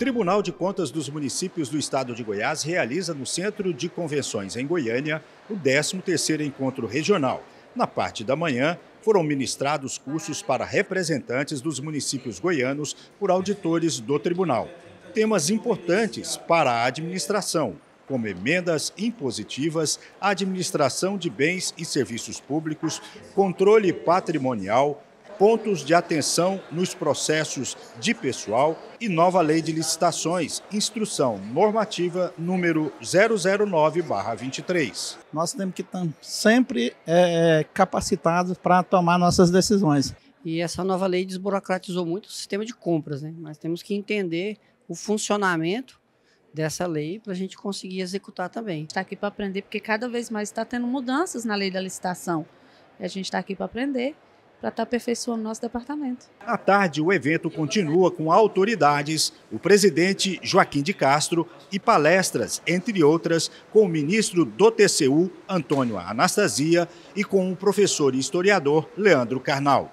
Tribunal de Contas dos Municípios do Estado de Goiás realiza no Centro de Convenções em Goiânia o 13º Encontro Regional. Na parte da manhã, foram ministrados cursos para representantes dos municípios goianos por auditores do tribunal. Temas importantes para a administração, como emendas impositivas, administração de bens e serviços públicos, controle patrimonial, pontos de atenção nos processos de pessoal e nova lei de licitações, instrução normativa número 009/23. Nós temos que estar sempre é, capacitados para tomar nossas decisões. E essa nova lei desburocratizou muito o sistema de compras, né? Mas temos que entender o funcionamento dessa lei para a gente conseguir executar também. Está aqui para aprender, porque cada vez mais está tendo mudanças na lei da licitação. E a gente está aqui para aprender para estar tá aperfeiçoando nosso departamento. À tarde, o evento continua com autoridades, o presidente Joaquim de Castro e palestras, entre outras, com o ministro do TCU, Antônio Anastasia, e com o professor e historiador Leandro Carnal.